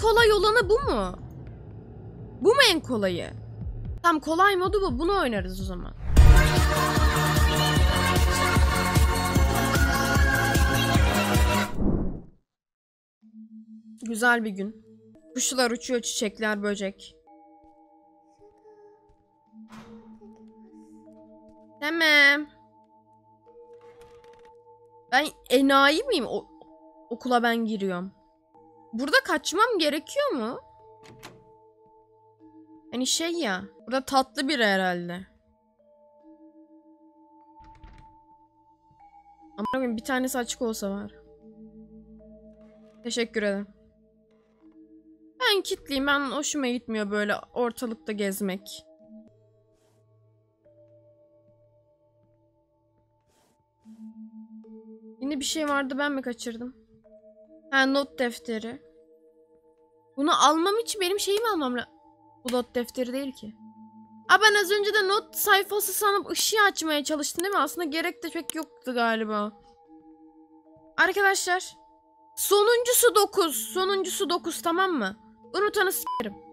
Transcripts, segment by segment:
Kolay olanı bu mu? Bu mu en kolayı? Tam kolay modu bu. Bunu oynarız o zaman. Güzel bir gün. Kuşlar uçuyor, çiçekler, böcek. Tamam. Ben enayi miyim? O okula ben giriyorum. Burada kaçmam gerekiyor mu? Hani şey ya. Burada tatlı biri herhalde. Ama bir tanesi açık olsa var. Teşekkür ederim. Ben kitliyim. Ben hoşuma gitmiyor böyle ortalıkta gezmek. Yine bir şey vardı ben mi kaçırdım? Ha not defteri. Bunu almam için benim şeyimi almam lazım. Bu not defteri değil ki. Aa ben az önce de not sayfası sanıp ışığı açmaya çalıştım değil mi? Aslında gerek de pek yoktu galiba. Arkadaşlar. Sonuncusu 9. Sonuncusu 9 tamam mı? Unutanı s**erim.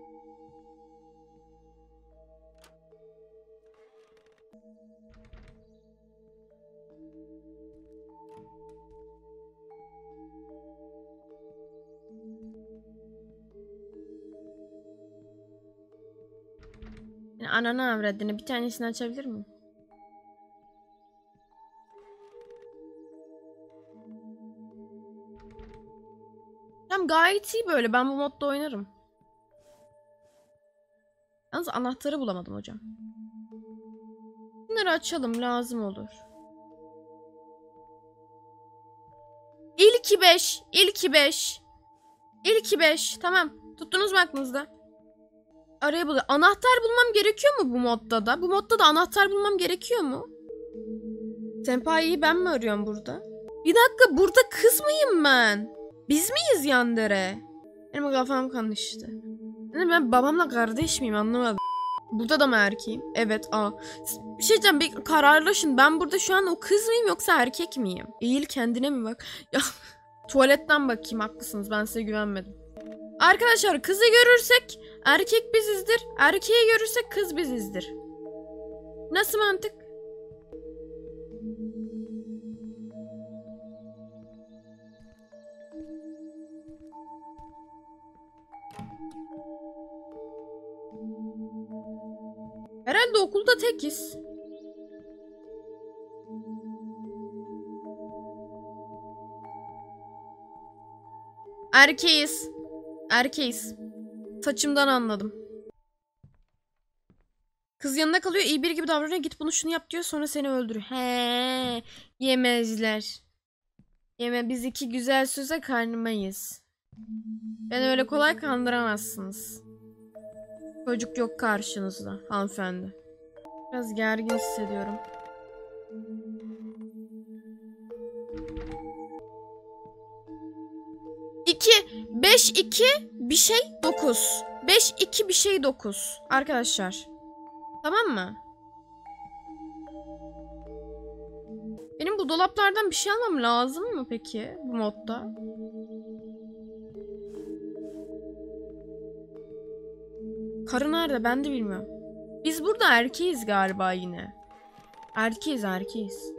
Yani ananı avradını bir tanesini açabilir miyim? Tamam gayet iyi böyle. Ben bu modda oynarım. Yalnız anahtarı bulamadım hocam. Bunları açalım lazım olur. İlki 5. İlki 5. İlki 5. Tamam. Tuttunuz mu aklınızda? Araya bul. Anahtar bulmam gerekiyor mu bu modda da? Bu modda da anahtar bulmam gerekiyor mu? Senpai'yi ben mi arıyorum burada? Bir dakika burada kız mıyım ben? Biz miyiz Yandere? Benim kafam karıştı. Yani ben babamla kardeş miyim anlamadım. Burada da mı erkeğim? Evet aa. Bir şey diyeceğim bir kararlaşın. Ben burada şu an o kız mıyım yoksa erkek miyim? Eğil kendine mi bak? Ya tuvaletten bakayım haklısınız ben size güvenmedim. Arkadaşlar kızı görürsek erkek bizizdir. Erkeği görürsek kız bizizdir. Nasıl mantık? Herhalde okulda tekiz. Erkeğiz. Erkeğiz. Saçımdan anladım. Kız yanında kalıyor iyi biri gibi davranıyor git bunu şunu yap diyor sonra seni öldürüyor. He yemezler. Yeme biz iki güzel söze karnımayız. Beni öyle kolay kandıramazsınız. Çocuk yok karşınızda hanımefendi. Biraz gergin hissediyorum. 5 2 bir şey 9. 5 2 bir şey 9 arkadaşlar. Tamam mı? Benim bu dolaplardan bir şey almam lazım mı peki bu modda? Karı nerede ben de bilmiyorum. Biz burada erkeğiz galiba yine. Erkeğiz erkeğiz.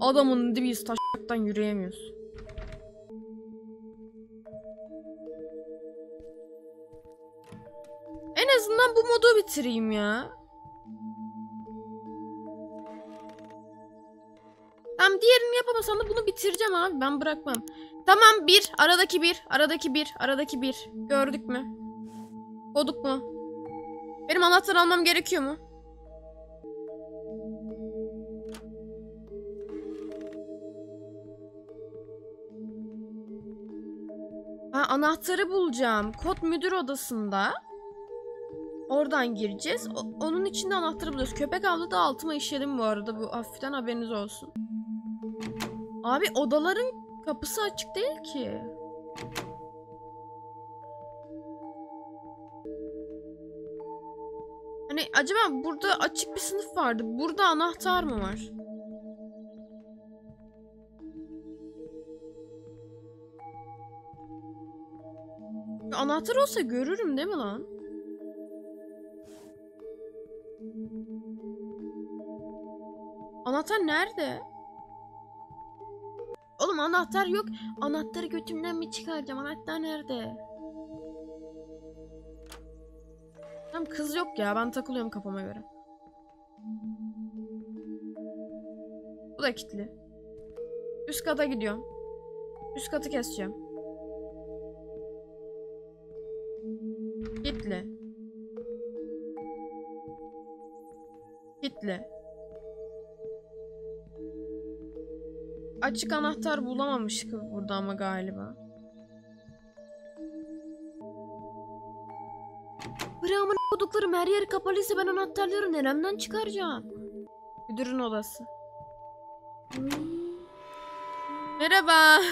Adamın dibiyiz taşaktan yürüyemiyoruz. Azından bu modu bitireyim ya. Tamam diğerini yapamasam da bunu bitireceğim abi. Ben bırakmam. Tamam bir. Aradaki bir. Aradaki bir. Aradaki bir. Gördük mü? Koduk mu? Benim anahtar almam gerekiyor mu? Ha, anahtarı bulacağım. Kod müdür odasında. Oradan gireceğiz. O- onun içinde anahtarı buluyoruz. Köpek avlı da altıma işledim bu arada. Bu hafiften haberiniz olsun. Abi odaların kapısı açık değil ki. Hani acaba burada açık bir sınıf vardı. Burada anahtar mı var? anahtar olsa görürüm değil mi lan? Anahtar nerede? Oğlum anahtar yok. Anahtarı götümden mi çıkaracağım? Anahtar nerede? Tamam kız yok ya. Ben takılıyorum kafama göre. Bu da kilitli. Üst kata gidiyorum. Üst katı keseceğim. Kilitli. Kilitli. açık anahtar bulamamıştık burada ama galiba. Bırakın koduklarım her yeri kapalıysa ben anahtarları neremden çıkaracağım? Müdürün odası. Hmm. Merhaba.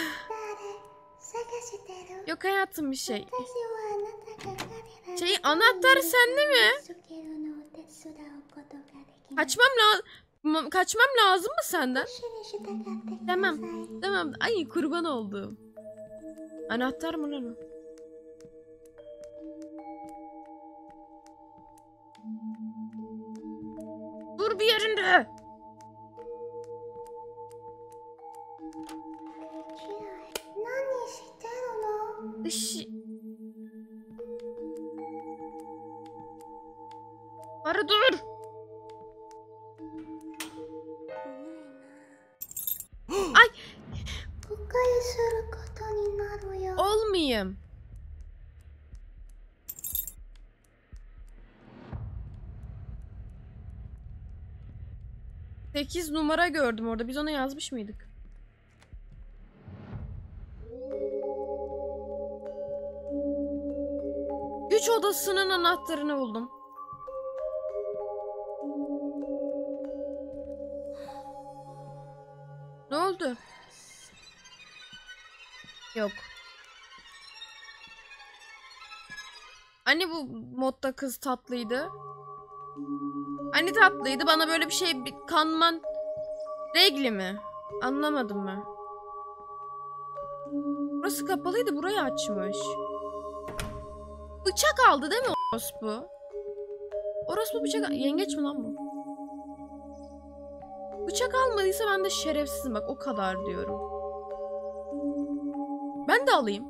Yok hayatım bir şey. Şey anahtar sende mi? Açmam lazım. Kaçmam lazım mı senden? Tamam. Tamam. Ay kurban oldum. Anahtar mı lan o? Dur bir yerinde. Işi... Arı dur. Olmayayım. Sekiz numara gördüm orada. Biz ona yazmış mıydık? Üç odasının anahtarını buldum. Ne oldu? Yok. Anne bu modda kız tatlıydı. Anne tatlıydı. Bana böyle bir şey bir kanman regli mi? Anlamadım ben. Burası kapalıydı. Burayı açmış. Bıçak aldı değil mi orospu? Orospu bıçak... Yengeç mi lan bu? Bıçak almadıysa ben de şerefsizim bak o kadar diyorum. Ben de alayım.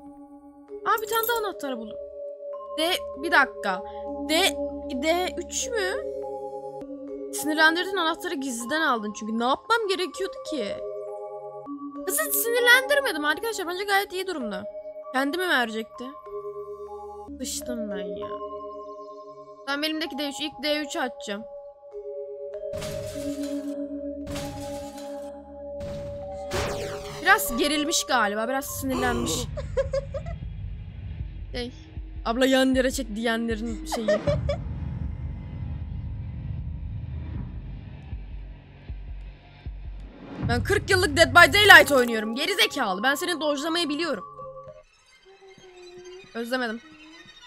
Aa bir tane daha anahtar buldum. D bir dakika. D D3 mü? Sinirlendirdin anahtarı gizliden aldın çünkü ne yapmam gerekiyordu ki? Kızı sinirlendirmedim arkadaşlar bence gayet iyi durumda. Kendimi verecekti. Sıçtım ben ya. Ben elimdeki D3 ilk D3'ü açacağım. Biraz gerilmiş galiba. Biraz sinirlenmiş. şey, abla yan çek diyenlerin şeyi. Ben 40 yıllık Dead by Daylight oynuyorum. Geri zekalı. Ben seni dojlamayı biliyorum. Özlemedim.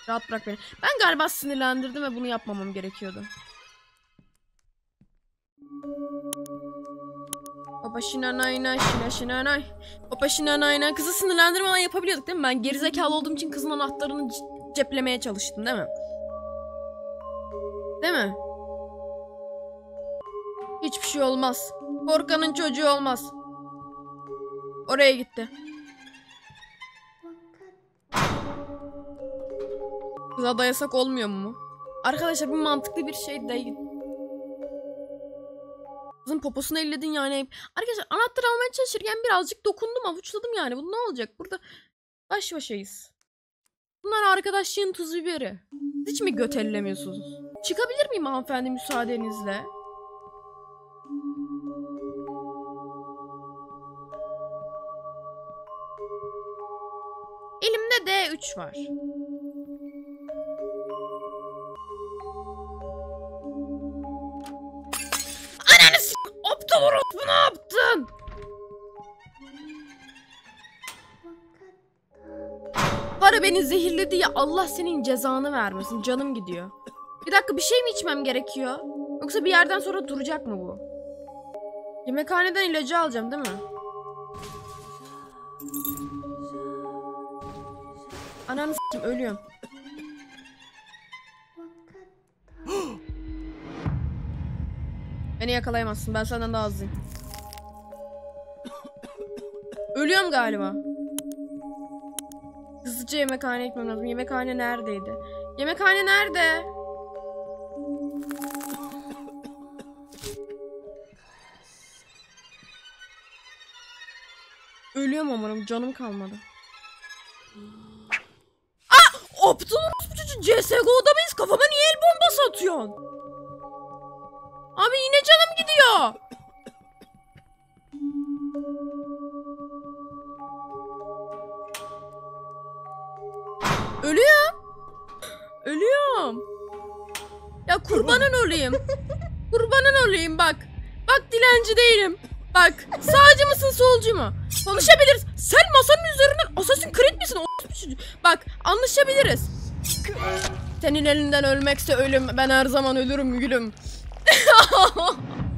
Rahat bırak beni. Ben galiba sinirlendirdim ve bunu yapmamam gerekiyordu. Opa şinanay nay şina şinanay. Opa şinanay nay. Kızı sinirlendirmeden yapabiliyorduk değil mi? Ben gerizekalı olduğum için kızın anahtarını ceplemeye çalıştın değil mi? Değil mi? Hiçbir şey olmaz. Korkanın çocuğu olmaz. Oraya gitti. Kıza dayasak olmuyor mu? Arkadaşlar bir mantıklı bir şey değil. Kızın poposunu elledin yani. Arkadaşlar anahtar almaya çalışırken birazcık dokundum avuçladım yani. Bu ne olacak? Burada baş başayız. Bunlar arkadaşlığın tuz biberi. Hiç mi göt ellemiyorsunuz? Çıkabilir miyim hanımefendi müsaadenizle? Elimde D3 var. Ananı s*** aptal orospu ne yaptın? っ Para beni zehirledi ya Allah senin cezanı vermesin canım gidiyor. Bir dakika bir şey mi içmem gerekiyor? Yoksa bir yerden sonra duracak mı bu? Yemekhaneden ilacı alacağım değil mi? Ananı s**tim ölüyorum. Beni yakalayamazsın. Ben senden daha hızlıyım. Ölüyorum galiba. Hızlıca yemekhaneye gitmem lazım. Yemekhane neredeydi? Yemekhane nerede? Ölüyorum amarım. Canım kalmadı. Aa! Aptal orospu çocuğu CSGO'da mıyız? Kafama niye el bombası atıyorsun? Abi yine canım gidiyor. Ölüyorum. Ölüyorum. Ya kurbanın olayım. kurbanın olayım bak. Bak dilenci değilim. Bak sağcı mısın solcu mu? Konuşabiliriz. Sen masanın üzerinden Assassin's Creed misin? Bak anlaşabiliriz. Senin elinden ölmekse ölüm. Ben her zaman ölürüm gülüm.